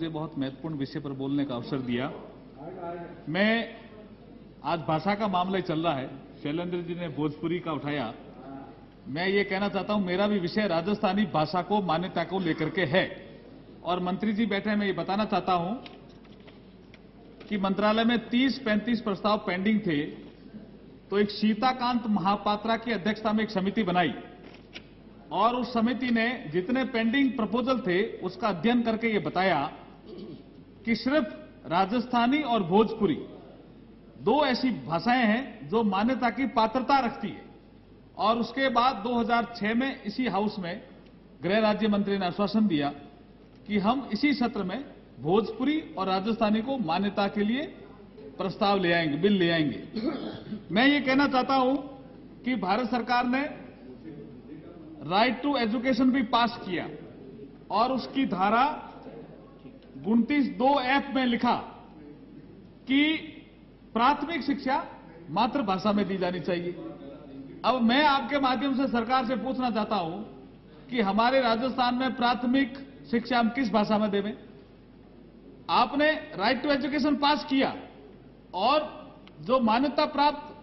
मुझे बहुत महत्वपूर्ण विषय पर बोलने का अवसर दिया। मैं आज भाषा का मामला चल रहा है, शैलेंद्र जी ने भोजपुरी का उठाया। मैं ये कहना चाहता हूँ, मेरा भी विषय राजस्थानी भाषा को मान्यता को लेकर के है। और मंत्री जी बैठे मैं ये बताना चाहता हूँ कि मंत्रालय में 30-35 प्रस्ताव पेंडिंग थे तो एक सीताकांत महापात्रा की अध्यक्षता में एक समिति बनाई। और उस समिति ने जितने पेंडिंग प्रपोजल थे, उसका अध्ययन करके ये बताया कि सिर्फ़ राजस्थानी और भोजपुरी। दो ऐसी भाषाएँ हैं जो मान्यता की पात्रता रखती है। और उसके बाद 2006 में इसी हाउस में गृह राज्य मंत्री ने आश्वासन दिया कि हम इसी सत्र में भोजपुरी और राजस्थानी को मान्यता के लिए प्रस्ताव ले आएँगे, बिल ले आएँगे। मैं ये कहना चाहता हूँ कि भारत सरकार ने राइट टू एजुकेशन भी पास किया और उसकी धारा उनतीस दो एफ़ में लिखा कि प्राथमिक शिक्षा मातृभाषा में दी जानी चाहिए। अब मैं आपके माध्यम से सरकार से पूछना चाहता हूँ कि हमारे राजस्थान में प्राथमिक शिक्षा हम किस भाषा में देवें? आपने राइट टू एजुकेशन पास किया और जो मान्यता प्राप्त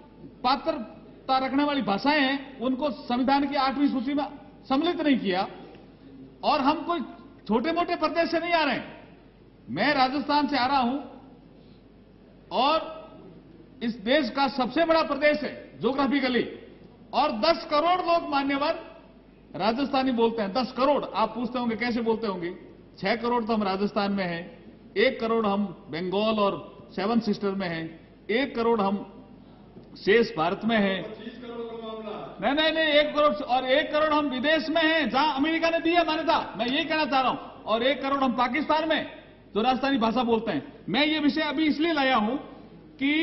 पात्रता रखने वाली भाषाएँ हैं, उनको संविधान की आठवीं सूची में सम्मिलित नहीं किया और हम कोई छोटे मोटे प्रदेश से नहीं आ रहे हैं। मैं राजस्थान से आ रहा हूँ और इस देश का सबसे बड़ा प्रदेश है जोग्राफिकली और 10 करोड़ लोग मान्यवर राजस्थानी बोलते हैं। 10 करोड़, आप पूछते होंगे, कैसे बोलते होंगे? 6 करोड़ तो हम राजस्थान में हैं, एक करोड़ हम बंगाल और सेवन सिस्टर में हैं, एक करोड़ हम शेष भारत में हैं। नहीं नहीं नहीं, एक करोड़ और एक करोड़ हम विदेश में हैं, जहाँ अमेरिका ने दी है मान्यता। मैं यही कहना चाह रहा हूँ, और एक करोड़ हम पाकिस्तान में जो राजस्थानी भाषा बोलते हैं। मैं ये विषय अभी इसलिए लाया हूँ कि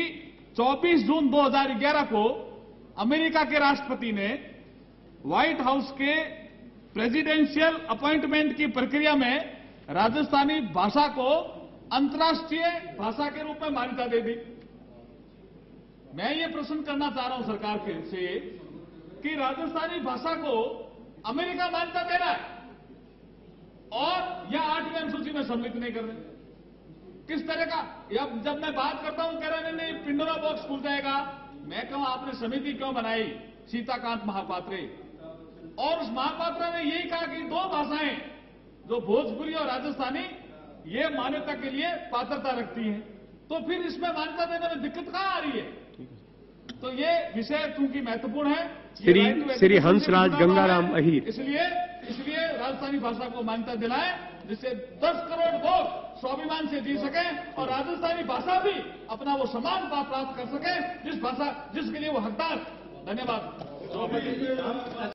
24 जून 2011 को अमेरिका के राष्ट्रपति ने व्हाइट हाउस के प्रेसिडेंशियल अपॉइंटमेंट की प्रक्रिया में राजस्थानी भाषा को अंतर्राष्ट्रीय भाषा के रूप में मान्यता दे दी। मैं ये प्रश्न करना चाह रहा हूँ सरकार के से कि राजस्थानी भाषा को अमेरिका मान्यता दे रहा है और यह आठवीं अनुसूची में सम्मिलित नहीं कर रहे। किस तरह का? अब जब मैं बात करता हूँ कह रहे नहीं नहीं पिंडोरा बॉक्स खुल जाएगा। मैं कहूँ आपने समिति क्यों बनाई? सीताकांत महापात्रे। और उस महापात्रा ने यही कहा कि दो भाषाएँ जो भोजपुरी और राजस्थानी ये मान्यता के लिए पात्रता रखती हैं। तो फिर इसमें मान्यता देने में दिक्कत कहाँ आ रही है? तो ये विषय क्योंकि महत्वपूर्ण है श्री- श्री हंसराज गंगाराम। अहीर। इसलिए इसलिए राजस्थानी भाषा को मान्यता दिलाए, जिससे 10 करोड़ लोग स्वाभिमान से जी सकें और राजस्थानी भाषा भी अपना वो समान प्राप्त कर सके, जिस भाषा, जिसके लिए वो हकदार। धन्यवाद।